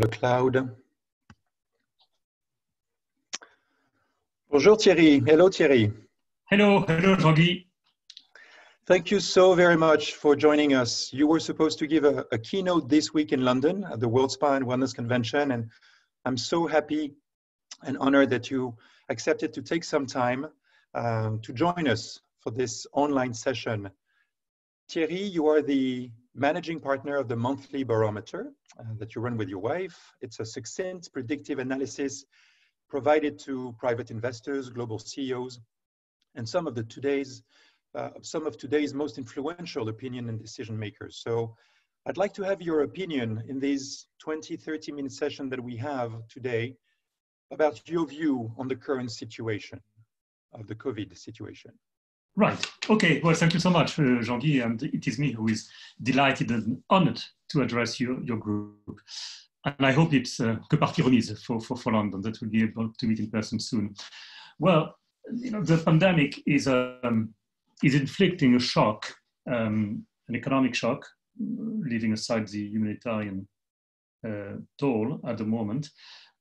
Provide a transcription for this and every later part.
the cloud. Bonjour Thierry. Hello Thierry. Hello, hello Jean-Guy. Thank you so very much for joining us. You were supposed to give a, a, keynote this week in London at the World Spa and Wellness Convention, and I'm so happy and honored that you accepted to take some time um, to join us for this online session. Thierry, you are the managing partner of the monthly barometer uh, that you run with your wife. It's a succinct predictive analysis provided to private investors, global CEOs, and some of the today's uh, some of today's most influential opinion and decision makers. So I'd like to have your opinion in these 20, 30 minute session that we have today about your view on the current situation of the COVID situation. Right. Okay. Well, thank you so much, uh, Jean-Guy. And it is me who is delighted and honored to address your, your group. And I hope it's uh, que partie remise for, for, for London that we'll be able to meet in person soon. Well, you know, the pandemic is um, is inflicting a shock, um, an economic shock, leaving aside the humanitarian uh, toll at the moment,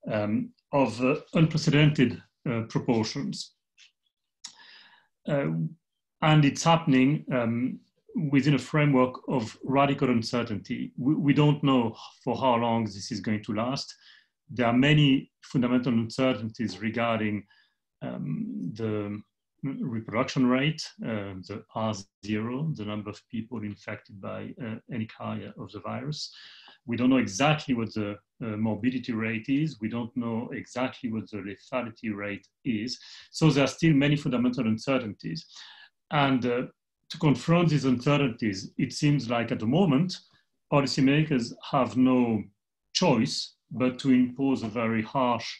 um, of uh, unprecedented uh, proportions. Uh, and it's happening um, within a framework of radical uncertainty. We, we, don't know for how long this is going to last. There are many fundamental uncertainties regarding um, the reproduction rate, uh, the R0, the number of people infected by uh, any carrier of the virus. We don't know exactly what the uh, morbidity rate is. We don't know exactly what the lethality rate is. So there are still many fundamental uncertainties. And uh, to confront these uncertainties, it seems like at the moment, policymakers have no choice but to impose a very harsh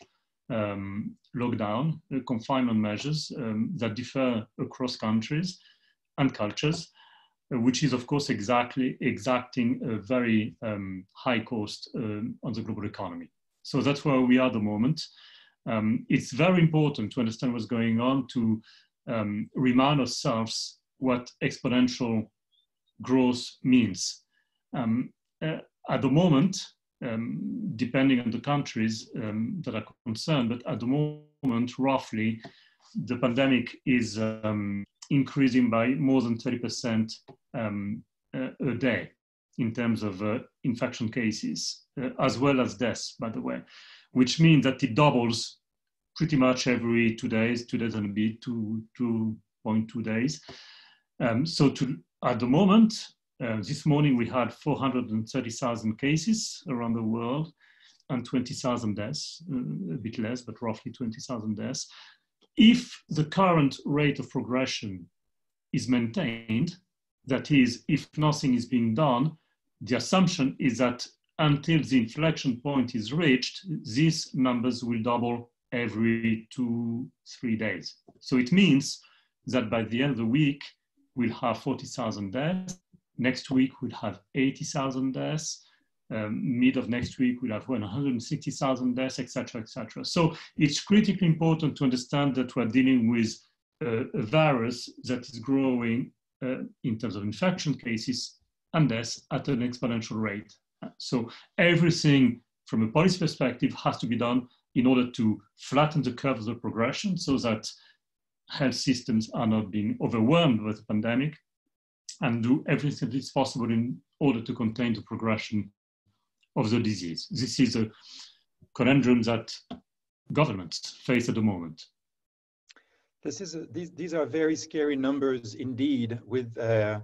um, lockdown, uh, confinement measures um, that differ across countries and cultures, uh, which is of course exactly exacting a very um, high cost um, on the global economy. So that's where we are at the moment. Um, it's very important to understand what's going on to um, remind ourselves what exponential growth means. Um, uh, at the moment, um, depending on the countries um, that are concerned, but at the moment, roughly, the pandemic is um, increasing by more than 30% um, uh, a day in terms of uh, infection cases, uh, as well as deaths, by the way, which means that it doubles pretty much every two days, two days and a bit, two, 2.2 days. Um, so to, at the moment, uh, this morning we had 430,000 cases around the world and 20,000 deaths, uh, a bit less, but roughly 20,000 deaths. If the current rate of progression is maintained, that is, if nothing is being done, the assumption is that until the inflection point is reached, these numbers will double every two, three days. So it means that by the end of the week, we'll have 40,000 deaths Next week, we'll have 80,000 deaths. Um, mid of next week, we'll have 160,000 deaths, etc., etc. So it's critically important to understand that we're dealing with a virus that is growing uh, in terms of infection cases and deaths at an exponential rate. So everything from a policy perspective has to be done in order to flatten the curve of the progression so that health systems are not being overwhelmed with the pandemic and do everything that is possible in order to contain the progression of the disease. This is a conundrum that governments face at the moment. This is a, these, these are very scary numbers indeed with uh,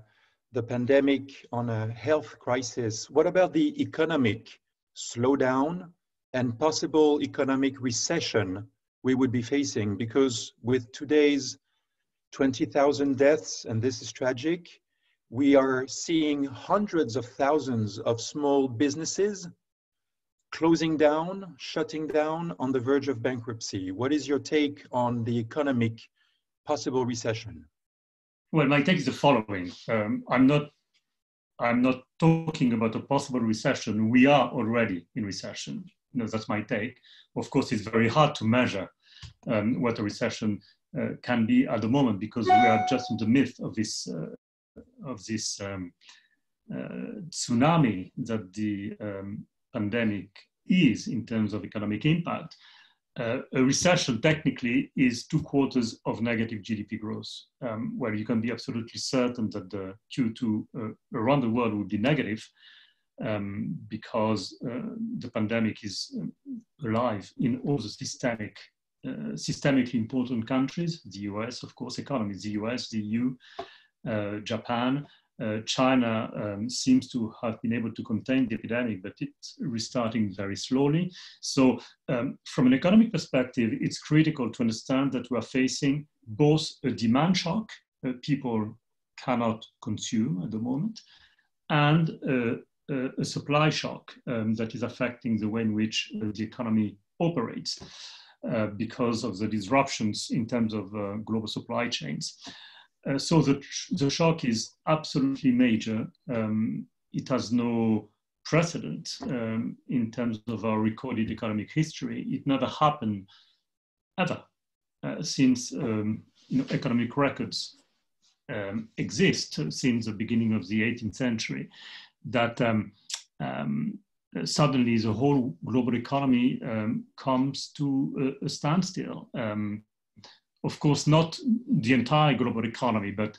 the pandemic on a health crisis. What about the economic slowdown and possible economic recession we would be facing? Because with today's 20,000 deaths, and this is tragic, we are seeing hundreds of thousands of small businesses closing down, shutting down on the verge of bankruptcy. What is your take on the economic possible recession? Well, my take is the following. Um, I'm not I'm not talking about a possible recession. We are already in recession. You know, that's my take. Of course, it's very hard to measure um, what a recession uh, can be at the moment because we are just in the midst of this uh, of this um, uh, tsunami that the um, pandemic is in terms of economic impact, uh, a recession technically is two quarters of negative GDP growth, um, where you can be absolutely certain that the Q2 uh, around the world will be negative um, because uh, the pandemic is um, alive in all the systemic, uh, systemically important countries, the US, of course, economies, the US, the EU, uh, Japan, uh, China um, seems to have been able to contain the epidemic, but it's restarting very slowly. So, um, from an economic perspective, it's critical to understand that we are facing both a demand shock, uh, people cannot consume at the moment, and uh, a supply shock um, that is affecting the way in which uh, the economy operates. Uh, because of the disruptions in terms of uh, global supply chains. Uh, so the, the shock is absolutely major. Um, it has no precedent um, in terms of our recorded economic history. It never happened ever uh, since um, you know, economic records um, exist since the beginning of the 18th century. That um, um, suddenly the whole global economy comes to a, a standstill of course, not the entire global economy, but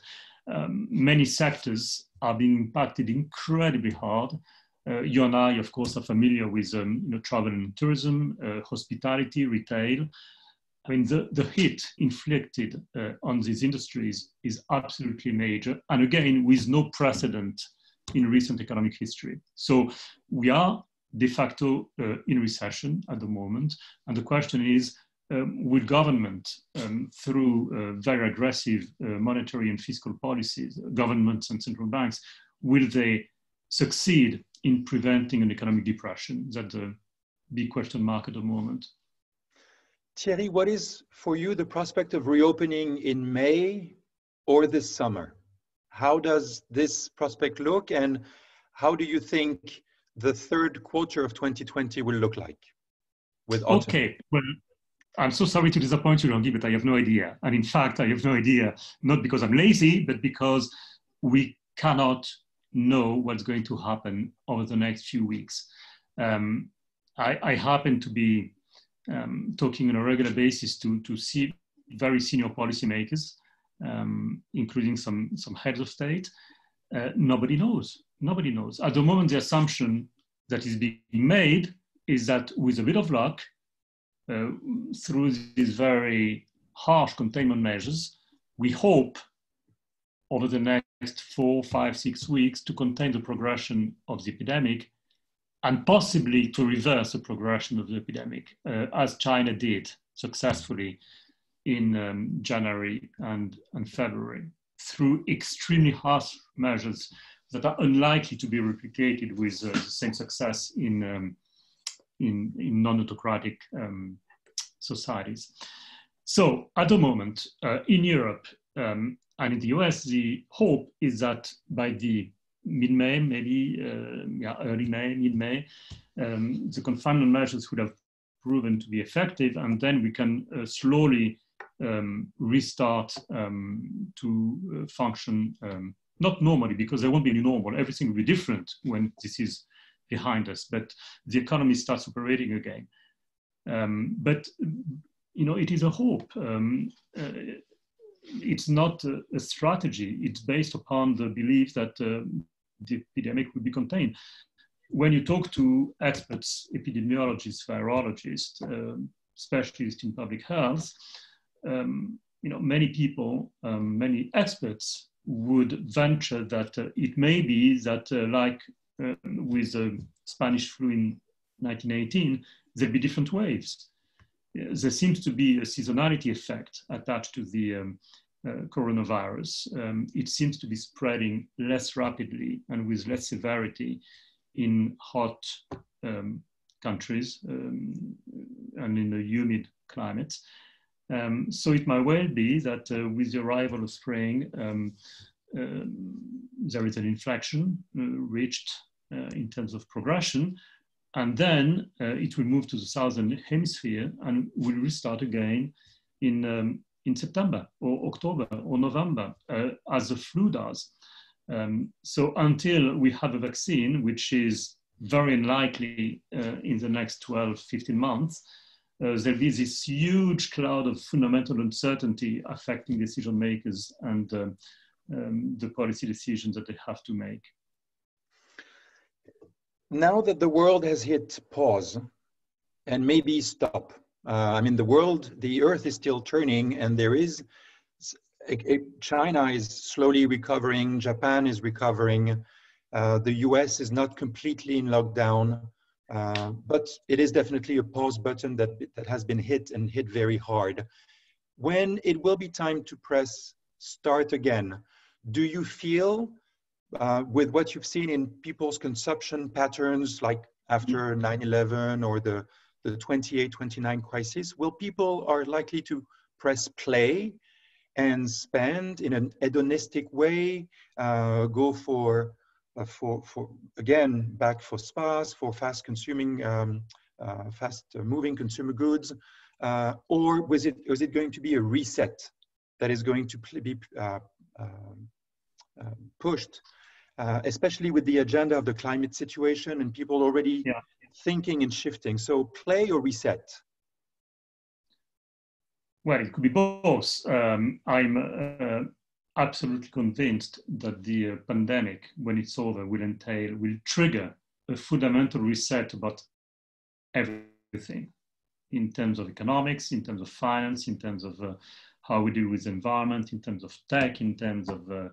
um, many sectors are being impacted incredibly hard. Uh, you and I, of course, are familiar with um, you know, travel and tourism, uh, hospitality, retail. I mean, the, the hit inflicted uh, on these industries is absolutely major, and again, with no precedent in recent economic history. So we are de facto uh, in recession at the moment, and the question is, um, will government, um, through uh, very aggressive uh, monetary and fiscal policies, governments and central banks, will they succeed in preventing an economic depression? That's the big question mark at the moment. Thierry, what is for you the prospect of reopening in May or this summer? How does this prospect look and how do you think the third quarter of 2020 will look like? With autumn? Okay, well, I'm so sorry to disappoint you, Jean-Guy, but I have no idea. And in fact, I have no idea, not because I'm lazy, but because we cannot know what's going to happen over the next few weeks. Um, I, I, happen to be um, talking on a regular basis to, to see very senior policymakers, um, including some, some heads of state. Uh, nobody knows. Nobody knows. At the moment, the assumption that is being made is that with a bit of luck, uh, through these very harsh containment measures, we hope over the next four, five, six weeks to contain the progression of the epidemic and possibly to reverse the progression of the epidemic, uh, as China did successfully in um, January and, and February through extremely harsh measures that are unlikely to be replicated with uh, the same success in um, in, in non-autocratic um, societies. So at the moment, uh, in Europe um, and in the US, the hope is that by the mid-May, maybe uh, yeah, early May, mid-May, um, the confinement measures would have proven to be effective, and then we can uh, slowly um, restart um, to uh, function um, not normally because there won't be any normal. Everything will be different when this is behind us, but the economy starts operating again. Um, but you know, it is a hope. Um, uh, it's not a, a, strategy. It's based upon the belief that uh, the epidemic will be contained. When you talk to experts, epidemiologists, virologists, um, specialists in public health, um, you know, many people, um, many experts would venture that uh, it may be that, uh, like uh, with the Spanish flu in 1918, there'll be different waves. There seems to be a seasonality effect attached to the um, uh, coronavirus. Um, it seems to be spreading less rapidly and with less severity in hot um, countries um, and in the humid climates. Um, so it might well be that uh, with the arrival of spring, um, uh, there is an inflection uh, reached uh, in terms of progression, and then uh, it will move to the southern hemisphere and will restart again in, um, in September or October or November, uh, as the flu does. Um, so until we have a vaccine, which is very unlikely in the next 12, 15 months, uh, there'll be this huge cloud of fundamental uncertainty affecting decision makers and um, um, the policy decisions that they have to make. Now that the world has hit pause and maybe stop, uh, I mean, the world, the earth is still turning and there is, China is slowly recovering, Japan is recovering, uh, the US is not completely in lockdown. Uh, but it is definitely a pause button that, that has been hit and hit very hard. When it will be time to press start again, do you feel uh, with what you've seen in people's consumption patterns, like after 9-11 or the, the 28-29 crisis, will people are likely to press play and spend in an hedonistic way, uh, go for for, for again back for spas for fast consuming um, uh, fast moving consumer goods uh, or was it was it going to be a reset that is going to be uh, um, uh, pushed uh, especially with the agenda of the climate situation and people already yeah. thinking and shifting? So play or reset? Well it could be both. Um, i'm absolutely convinced that the uh, pandemic, when it's over, will entail, will trigger a fundamental reset about everything in terms of economics, in terms of finance, in terms of uh, how we deal with the environment, in terms of tech, in terms of uh,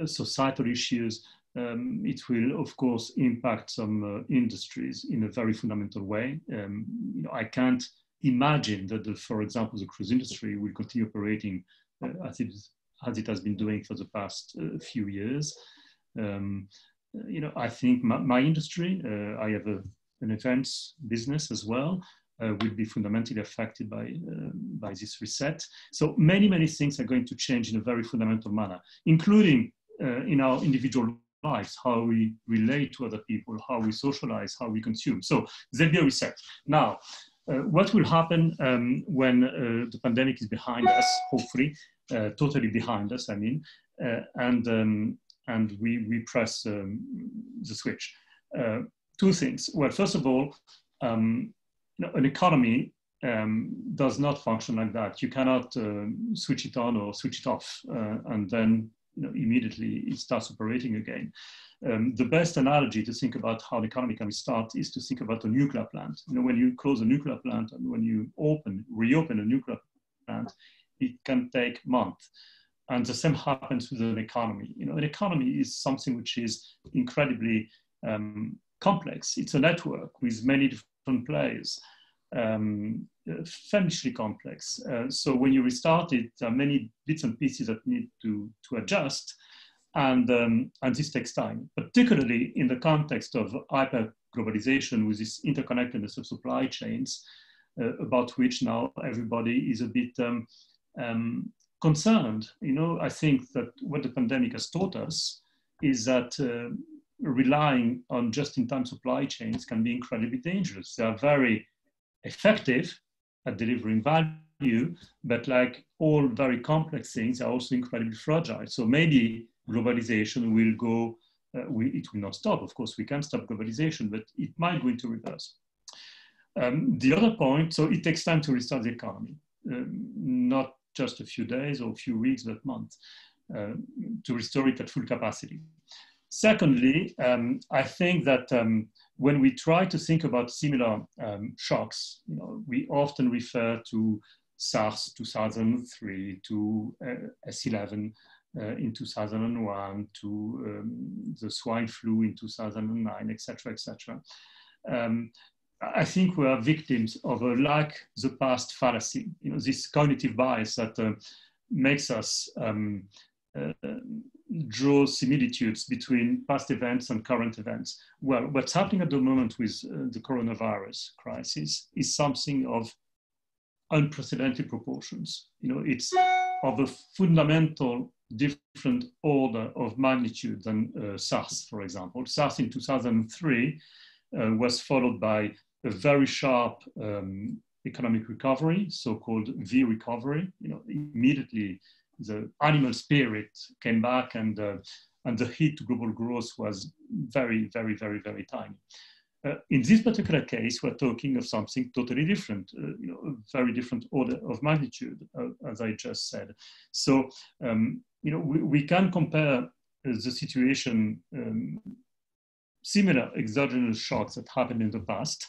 uh societal issues. Um, it will, of course, impact some uh, industries in a very fundamental way. Um, you know, I can't imagine that, the, for example, the cruise industry will continue operating uh, as it is as it has been doing for the past uh, few years. Um, you know, I think my, my industry, uh, I have a, an events business as well, uh, will be fundamentally affected by, uh, by this reset. So many, many things are going to change in a very fundamental manner, including uh, in our individual lives, how we relate to other people, how we socialize, how we consume. So there'll be a reset. Now, uh, what will happen um, when the pandemic is behind us, hopefully, totally behind us, I mean, uh, and, um, and we, we press um, the switch. Uh, two things. Well, first of all, um, you know, an economy um, does not function like that. You cannot um, switch it on or switch it off uh, and then you know, immediately it starts operating again. Um, the best analogy to think about how an economy can start is to think about a nuclear plant. You know, when you close a nuclear plant and when you open, reopen a nuclear plant, it can take months. And the same happens with an economy. You know, an economy is something which is incredibly um, complex. It's a network with many different players, um, fiendishly complex. Uh, so when you restart it, there are many bits and pieces that need to, to adjust. And, um, and this takes time, particularly in the context of hyper globalization with this interconnectedness of supply chains, uh, about which now everybody is a bit um, um, concerned. You know, I think that what the pandemic has taught us is that uh, relying on just-in-time supply chains can be incredibly dangerous. They are very effective at delivering value, but like all very complex things, are also incredibly fragile. So maybe globalization will go, uh, we, it will not stop. Of course, we can't stop globalization, but it might go into reverse. Um, the other point, so it takes time to restart the economy. Um, not just a few days or a few weeks, but months, uh, to restore it at full capacity. Secondly, um, I think that um, when we try to think about similar um, shocks, you know, we often refer to SARS 2003, to uh, S11 uh, in 2001, to um, the swine flu in 2009, etc., etc. I think we are victims of a like the past fallacy, you know, this cognitive bias that uh, makes us um, uh, draw similitudes between past events and current events. Well, what's happening at the moment with uh, the coronavirus crisis is something of unprecedented proportions. You know, it's of a fundamental different order of magnitude than uh, SARS, for example. SARS in 2003 uh, was followed by a very sharp um, economic recovery, so-called V recovery. You know, immediately the animal spirit came back and, uh, and the hit to global growth was very, very, very, very tiny. Uh, in this particular case, we're talking of something totally different, uh, you know, very different order of magnitude, uh, as I just said. So, um, you know, we, we can compare uh, the situation, um, similar exogenous shocks that happened in the past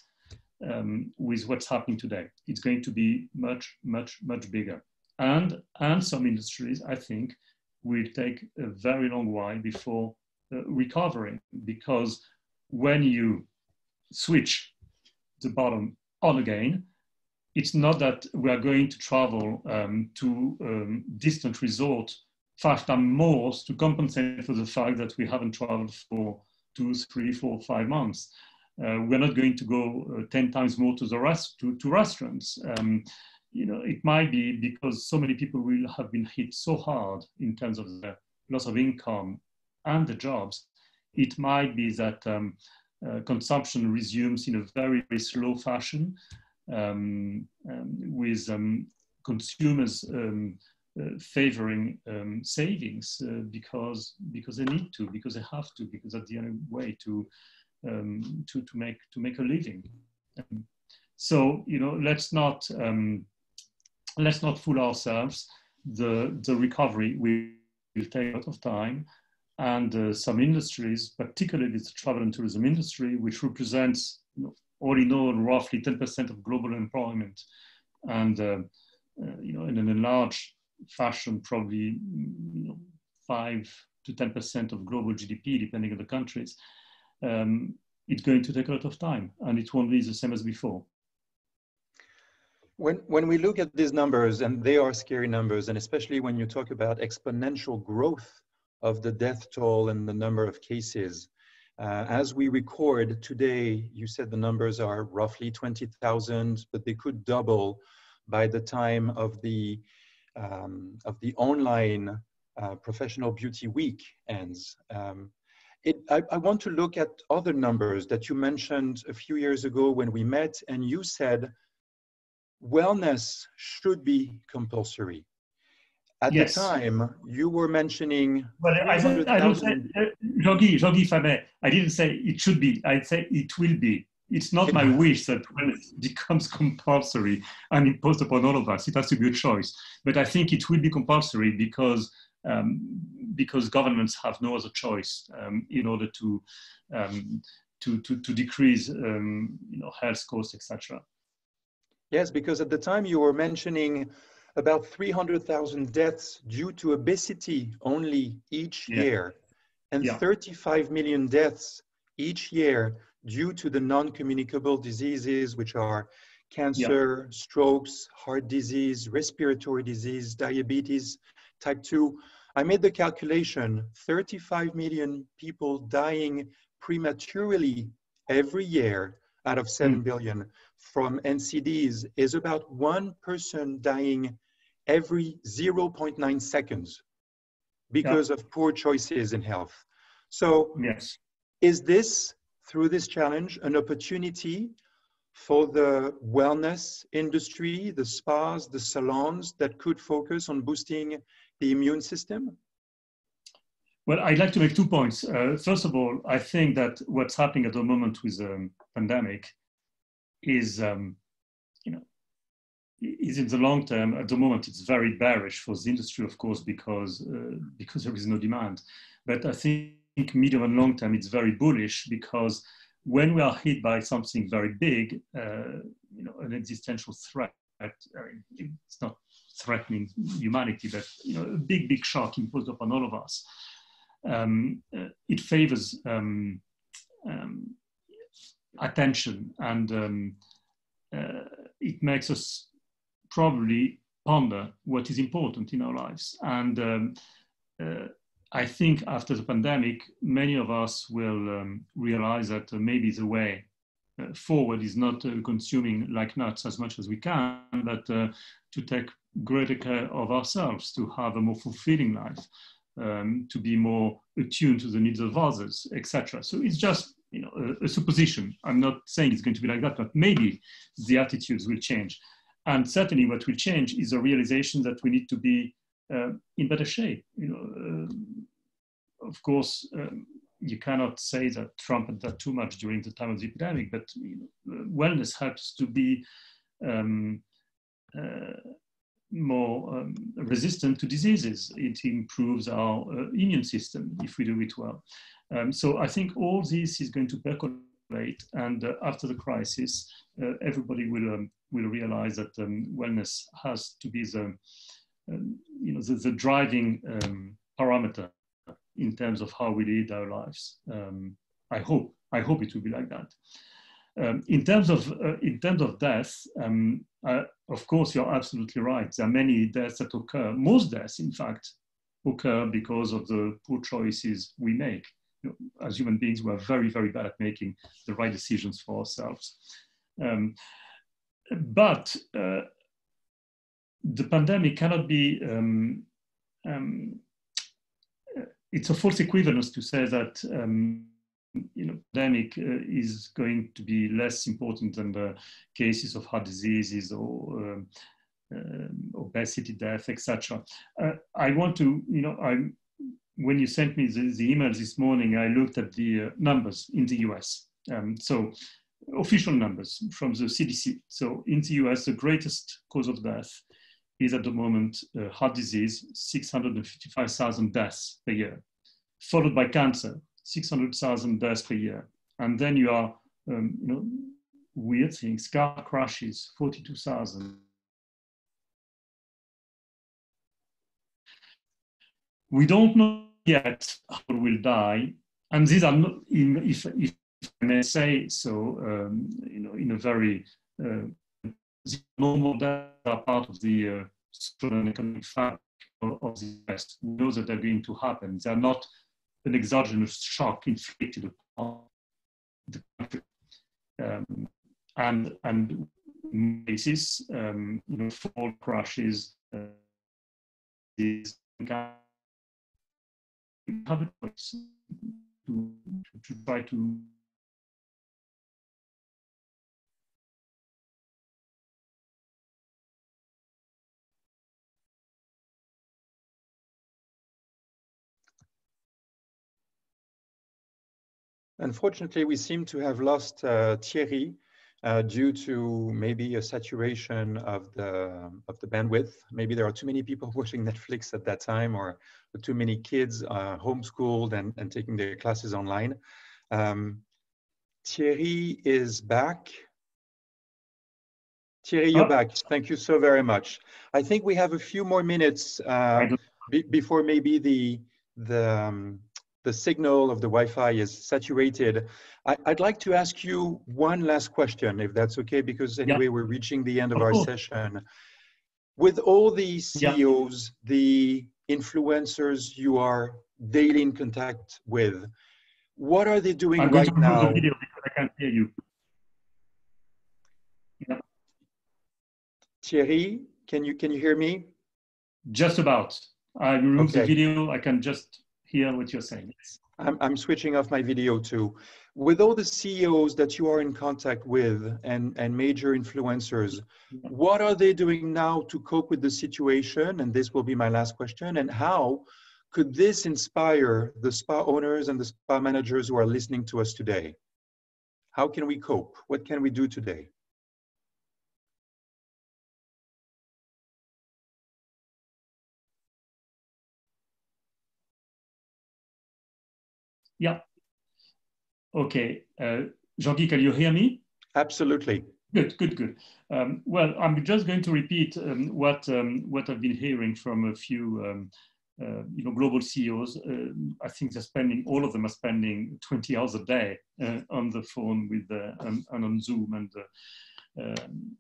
um, with what's happening today. It's going to be much, much, much bigger. And, and some industries, I think, will take a very long while before uh, recovering because when you switch the bottom on again, it's not that we are going to travel um, to um, distant resort five times more to compensate for the fact that we haven't traveled for two, three, four, five months. Uh, we're not going to go uh, 10 times more to the rest, to, to restaurants. Um, you know, it might be because so many people will have been hit so hard in terms of the loss of income and the jobs. It might be that um, uh, consumption resumes in a very, very slow fashion um, um, with um, consumers um, uh, favoring um, savings uh, because, because they need to, because they have to, because that's the only way to, to, to, make, to make a living. so, you know, let's not, let's not fool ourselves. The, the recovery will, take a lot of time and uh, some industries, particularly the travel and tourism industry, which represents you know, all in all roughly 10% of global employment, and uh, uh, you know in an large fashion probably you know, five to 10% of global GDP, depending on the countries. Um, it's going to take a lot of time, and it won't be the same as before. When, when we look at these numbers, and they are scary numbers, and especially when you talk about exponential growth of the death toll and the number of cases. Uh, as we record today, you said the numbers are roughly 20,000, but they could double by the time of the, um, of the online uh, Professional Beauty Week ends. Um, it, I, I, want to look at other numbers that you mentioned a few years ago when we met, and you said wellness should be compulsory. At yes. the time, you were mentioning. Well, I, said, I don't say, uh, Jean-Guy, Jean-Guy, if I may, I didn't say it should be. I'd say it will be. It's not my wish that when it becomes compulsory and imposed upon all of us, it has to be a choice. But I think it will be compulsory because um, because governments have no other choice um, in order to, um, to, to, to decrease um, you know, health costs, etc. Yes, because at the time you were mentioning about 300,000 deaths due to obesity only each yeah. year, and yeah. 35 million deaths each year due to the non-communicable diseases, which are cancer, yeah. strokes, heart disease, respiratory disease, diabetes, type 2. I made the calculation 35 million people dying prematurely every year out of 7 mm. billion from NCDs is about one person dying every 0.9 seconds because yeah. of poor choices in health. So, yes. is this, through this challenge, an opportunity for the wellness industry, the spas, the salons that could focus on boosting the immune system? Well, I'd like to make two points. Uh, first of all, I think that what's happening at the moment with the um, pandemic is um, you know, is in the long term, at the moment, it's very bearish for the industry, of course, because, uh, because there is no demand. But I think medium and long term, it's very bullish because when we are hit by something very big, uh, you know, an existential threat, I mean, it's not threatening humanity, but you know, a big, big shock imposed upon all of us. Um, uh, it favors um, um, attention and um, uh, it makes us probably ponder what is important in our lives. And um, uh, I think after the pandemic, many of us will um, realize that maybe the way forward is not uh, consuming like nuts as much as we can, but uh, to take greater care of ourselves, to have a more fulfilling life, um, to be more attuned to the needs of others, etc. So it's just you know a, a supposition. I'm not saying it's going to be like that, but maybe the attitudes will change. And certainly what will change is a realization that we need to be uh, in better shape. You know, uh, of course, um, you cannot say that Trump had that too much during the time of the epidemic, but you know, wellness helps to be um, uh, more um, resistant to diseases. It improves our uh, immune system if we do it well. Um, so I think all this is going to percolate, and uh, after the crisis, uh, everybody will um, will realize that um, wellness has to be the um, you know the, the driving parameter in terms of how we lead our lives. Um, I hope I hope it will be like that. Um, in terms of uh, in terms of death, um, uh, of course you're absolutely right. There are many deaths that occur. Most deaths, in fact, occur because of the poor choices we make. You know, as human beings, we're very very bad at making the right decisions for ourselves. Um, but uh, the pandemic cannot be um, um, it's a false equivalence to say that um, you know, pandemic uh, is going to be less important than the cases of heart diseases or um, uh, obesity, death, etc. Uh, I want to, you know, I when you sent me the, the email this morning, I looked at the uh, numbers in the US. Um, so official numbers from the CDC. So in the US, the greatest cause of death is at the moment uh, heart disease, 655,000 deaths per year, followed by cancer, 600,000 deaths per year. And then you are, um, you know, weird things, car crashes, 42,000. We don't know yet how will die. And these are not, if, if I may say so, um, you know, in a very uh, normal deaths are part of the uh, social and economic fabric of the West. We know that they're going to happen. They're not an exogenous shock inflicted upon the country. Um, and and cases, um, you know, fall crashes, uh, is have a choice to, to try to Unfortunately, we seem to have lost uh, Thierry uh, due to maybe a saturation of the of the bandwidth. Maybe there are too many people watching Netflix at that time, or too many kids uh, homeschooled and, and taking their classes online. Um, Thierry is back. Thierry, you're oh. back. Thank you so very much. I think we have a few more minutes uh, be before maybe the the um, the signal of the Wi-Fi is saturated. I, would like to ask you one last question, if that's okay, because anyway, yeah. we're reaching the end of, of our course. session. With all the CEOs, yeah. the influencers you are daily in contact with, what are they doing I'm going right now? The video because I can't hear you. Yeah. Thierry, can you can you hear me? Just about. I removed okay. the video. I can just hear what you're saying. I'm, I'm switching off my video too. With all the CEOs that you are in contact with and, and major influencers, what are they doing now to cope with the situation? And this will be my last question. And how could this inspire the spa owners and the spa managers who are listening to us today? How can we cope? What can we do today? Yeah. Okay. Uh, Jean-Guy, can you hear me? Absolutely. Good, good, good. Um, well, I'm just going to repeat um, what um, what I've been hearing from a few, um, uh, you know, global CEOs. Uh, I think they're spending all of them are spending 20 hours a day uh, on the phone with uh, and, and, on Zoom and uh, um,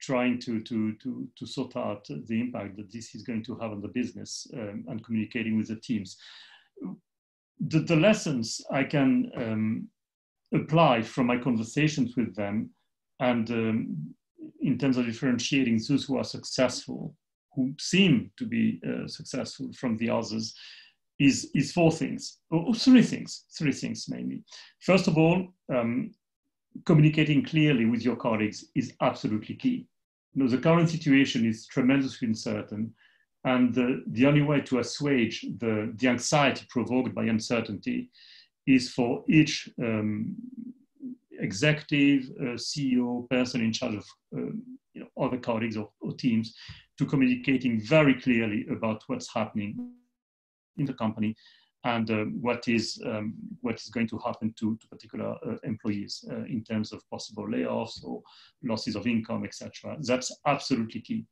trying to to to to sort out the impact that this is going to have on the business um, and communicating with the teams the, the lessons I can um, apply from my conversations with them and um, in terms of differentiating those who are successful, who seem to be uh, successful from the others, is, is four things, or three things, three things mainly. First of all, um, communicating clearly with your colleagues is absolutely key. You know, the current situation is tremendously uncertain And the, the only way to assuage the, the anxiety provoked by uncertainty is for each um, executive, uh, CEO, person in charge of um, you know, other colleagues or, or, teams to communicating very clearly about what's happening in the company and uh, what is um, what is going to happen to, to particular uh, employees uh, in terms of possible layoffs or losses of income, etc. That's absolutely key.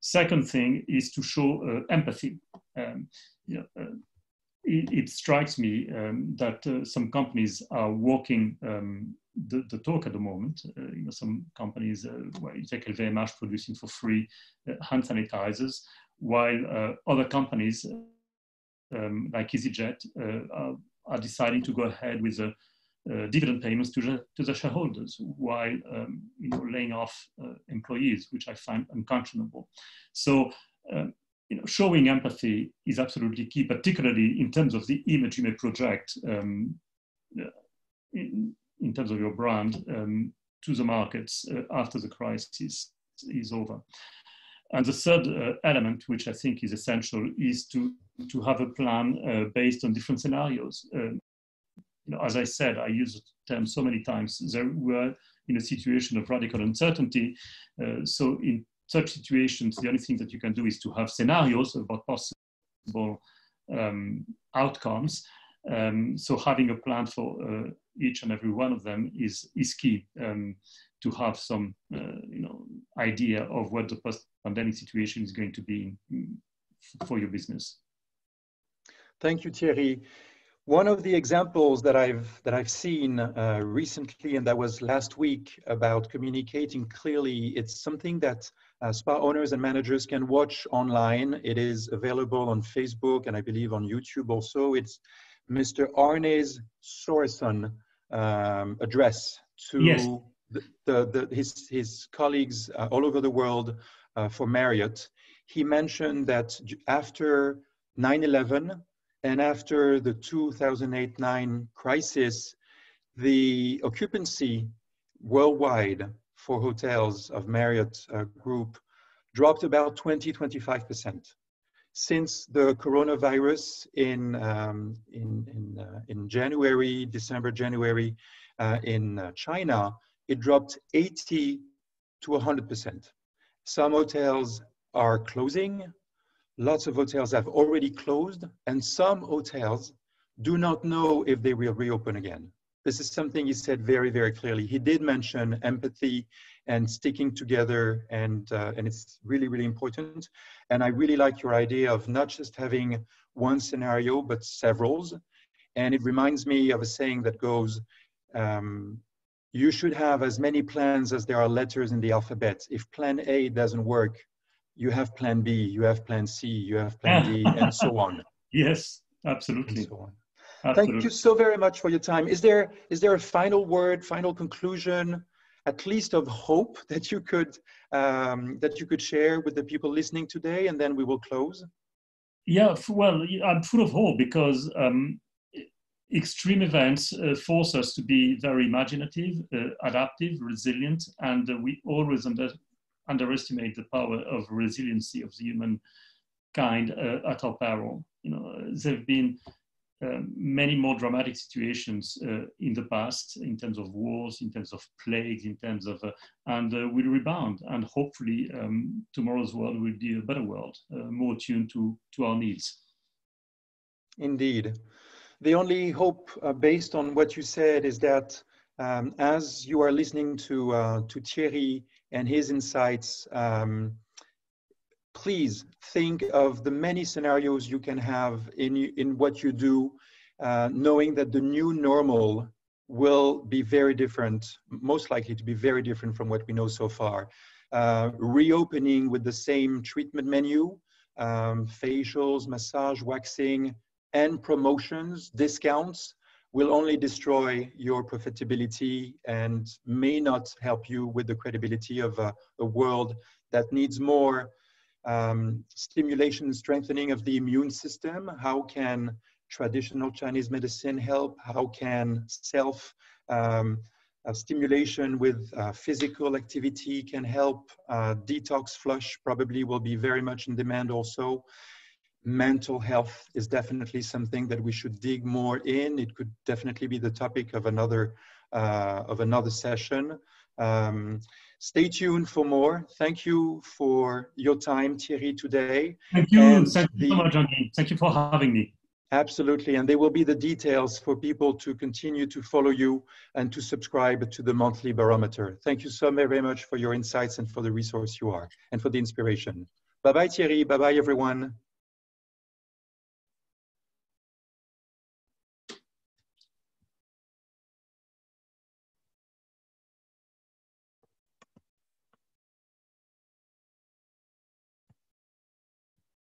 Second thing is to show uh, empathy. Um, you know, uh, it, it, strikes me um, that uh, some companies are walking um, the, the, talk at the moment. Uh, you know, some companies, uh, where you LVMH producing for free uh, hand sanitizers, while other companies um, like EasyJet are, are, deciding to go ahead with a uh, dividend payments to the, to the shareholders while um, you know, laying off uh, employees, which I find unconscionable. So, uh, you know, showing empathy is absolutely key, particularly in terms of the image you may project um, in, in, terms of your brand um, to the markets uh, after the crisis is over. And the third uh, element, which I think is essential, is to, to have a plan uh, based on different scenarios. Um, you know, as I said, I use the term so many times, there were in a situation of radical uncertainty. Uh, so in such situations, the only thing that you can do is to have scenarios about possible um, outcomes. Um, so having a plan for uh, each and every one of them is, is key um, to have some uh, you know, idea of what the post-pandemic situation is going to be for your business. Thank you, Thierry. One of the examples that I've that I've seen uh, recently, and that was last week, about communicating clearly, it's something that uh, spa owners and managers can watch online. It is available on Facebook and I believe on YouTube also. It's Mr. Arne's Sorenson um, address to yes. the, the, the, his, his colleagues uh, all over the world uh, for Marriott. He mentioned that after 9 11, and after the 2008-9 crisis, the occupancy worldwide for hotels of Marriott uh, Group dropped about 20, 25%. Since the coronavirus in, um, in, in, uh, in, January, December, January, uh, in uh, China, it dropped 80 to 100%. Some hotels are closing, lots of hotels have already closed and some hotels do not know if they will reopen again. This is something he said very, very clearly. He did mention empathy and sticking together and, uh, and it's really, really important. And I really like your idea of not just having one scenario, but severals. And it reminds me of a saying that goes, um, you should have as many plans as there are letters in the alphabet. If plan A doesn't work, you have plan B, you have plan C, you have plan D, and so on. Yes, absolutely. So absolutely. Thank you so very much for your time. Is there is there a final word, final conclusion, at least of hope that you could um, that you could share with the people listening today, and then we will close. Yeah, well, I'm full of hope because um, extreme events uh, force us to be very imaginative, uh, adaptive, resilient, and uh, we always under, underestimate the power of resiliency of the human kind uh, at our peril. You know, there have been uh, many more dramatic situations uh, in the past in terms of wars, in terms of plagues, in terms of, uh, and uh, we'll rebound. And hopefully, um, tomorrow's world will be a better world, uh, more tuned to, to our needs. Indeed. The only hope based on what you said is that um, as you are listening to, to Thierry and his insights, um, please think of the many scenarios you can have in, in what you do, uh, knowing that the new normal will be very different, most likely to be very different from what we know so far. Uh, reopening with the same treatment menu, um, facials, massage, waxing, and promotions, discounts, will only destroy your profitability and may not help you with the credibility of a, a world that needs more um, stimulation and strengthening of the immune system. How can traditional Chinese medicine help? How can self um, uh, stimulation with uh, physical activity can help. Uh, detox flush probably will be very much in demand also. Mental health is definitely something that we should dig more in. It could definitely be the topic of another uh, of another session. Um, stay tuned for more. Thank you for your time, Thierry, today. Thank you. And Thank you so much. Thank you for having me. Absolutely. And there will be the details for people to continue to follow you and to subscribe to the monthly barometer. Thank you so very much for your insights and for the resource you are and for the inspiration. Bye bye, Thierry. Bye bye, everyone.